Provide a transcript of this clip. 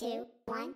two, one.